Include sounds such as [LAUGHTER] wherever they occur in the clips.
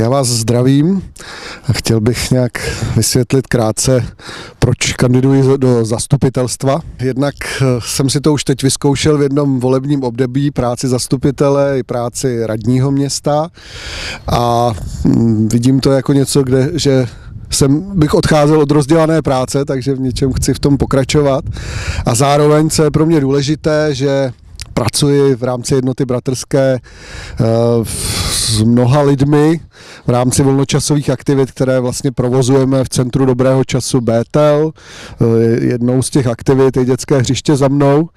já vás zdravím a chtěl bych nějak vysvětlit krátce, proč kandiduji do zastupitelstva. Jednak eh, jsem si to už teď vyzkoušel v jednom volebním období, práci zastupitele i práci radního města a mm, vidím to jako něco, kde, že jsem bych odcházel od rozdělané práce, takže v něčem chci v tom pokračovat. A zároveň, co je pro mě důležité, že pracuji v rámci jednoty bratrské eh, s mnoha lidmi v rámci volnočasových aktivit, které vlastně provozujeme v Centru dobrého času BTL. Eh, jednou z těch aktivit je dětské hřiště za mnou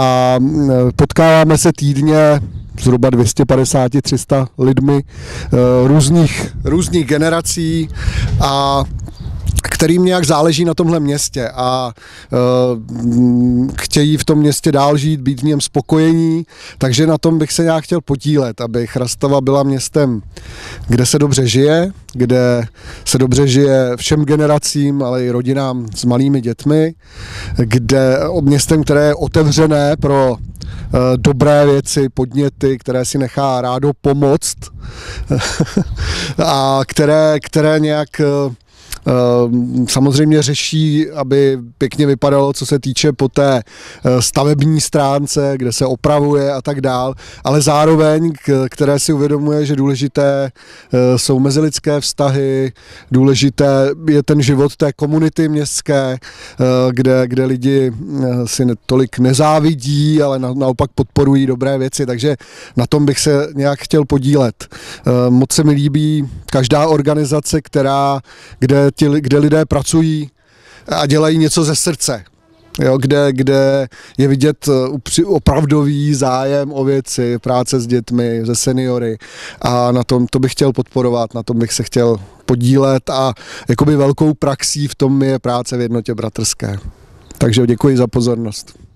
a eh, potkáváme se týdně zhruba 250-300 lidmi různých, různých generací a kterým nějak záleží na tomhle městě a uh, chtějí v tom městě dál žít, být v něm spokojení, takže na tom bych se nějak chtěl podílet, aby Chrastava byla městem, kde se dobře žije, kde se dobře žije všem generacím, ale i rodinám s malými dětmi, kde městem, které je otevřené pro uh, dobré věci, podněty, které si nechá rádo pomoct [LAUGHS] a které, které nějak Ehm, samozřejmě řeší, aby pěkně vypadalo, co se týče po té eh, stavební stránce, kde se opravuje a tak dál, ale zároveň, které si uvědomuje, že důležité eh, jsou mezilidské vztahy, důležité je ten život té komunity městské, eh, kde, kde lidi si tolik nezávidí, ale na, naopak podporují dobré věci, takže na tom bych se nějak chtěl podílet. Moc se mi líbí každá organizace, která, kde ti, kde lidé pracují a dělají něco ze srdce. Jo, kde, kde je vidět eh, opravdový zájem o věci, práce s dětmi, se seniory a na tom to bych chtěl podporovat, na tom bych se chtěl podílet a jakoby velkou praxí v tom je práce v jednotě bratrské. Takže děkuji za pozornost.